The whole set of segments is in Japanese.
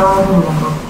Gracias.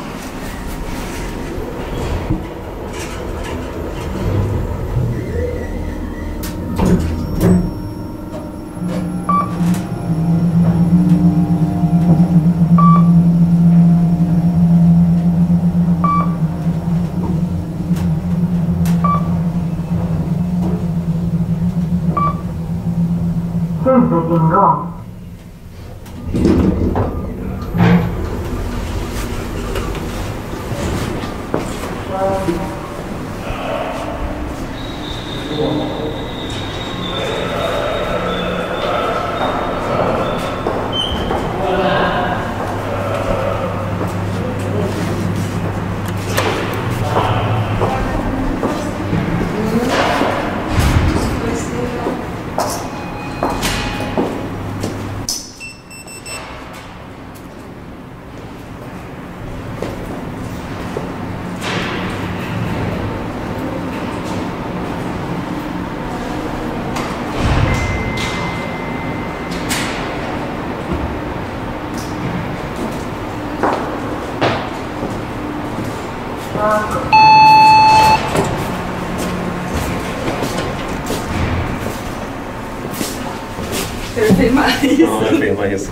肥满的意思。哦、肥意思。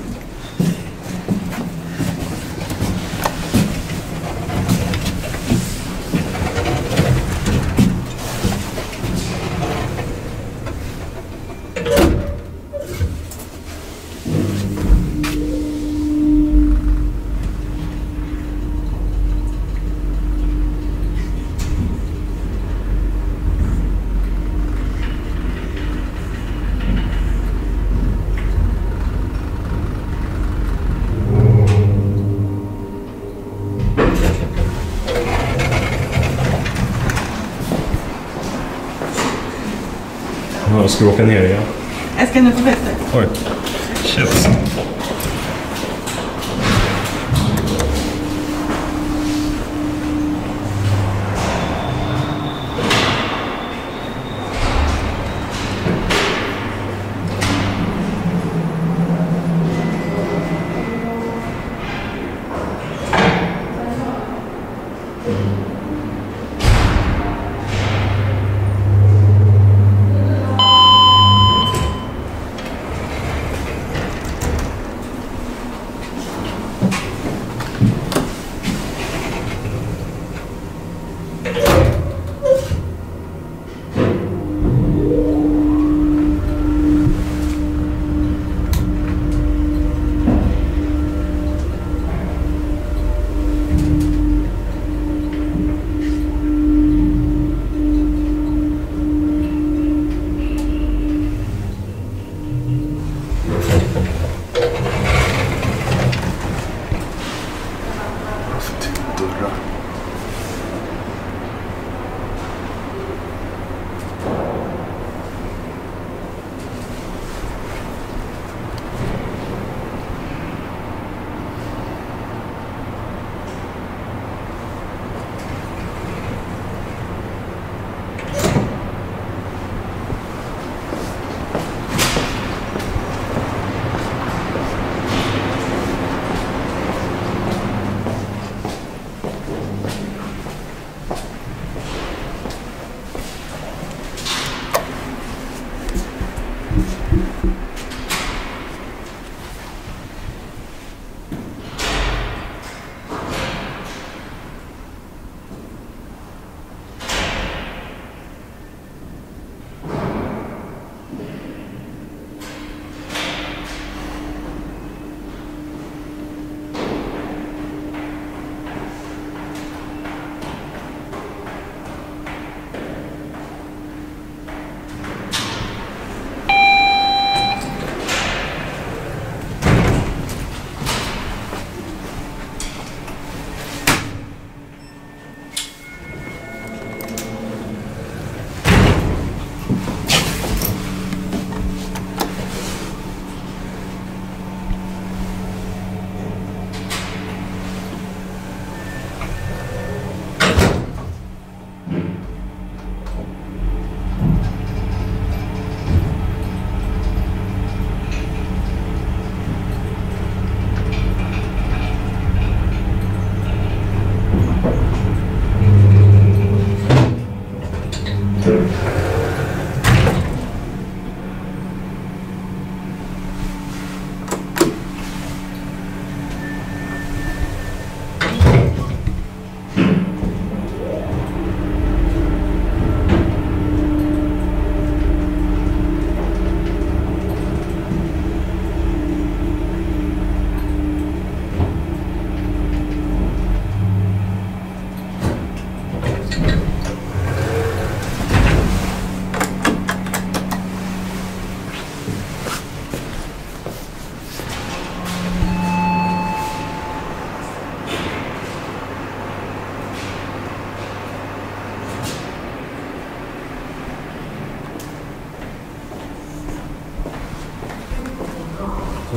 Ja, ska åka ner igen? Jag ska nu på bättre. Oj. Shit.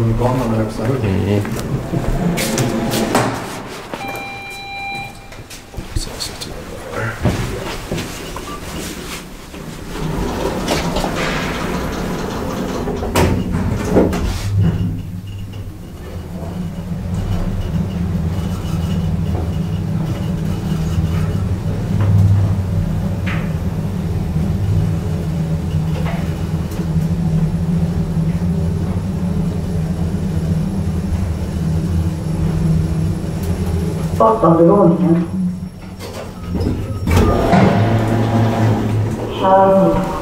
你刚刚那个三个点 Åttonde våningen. Kärn.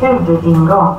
限制警告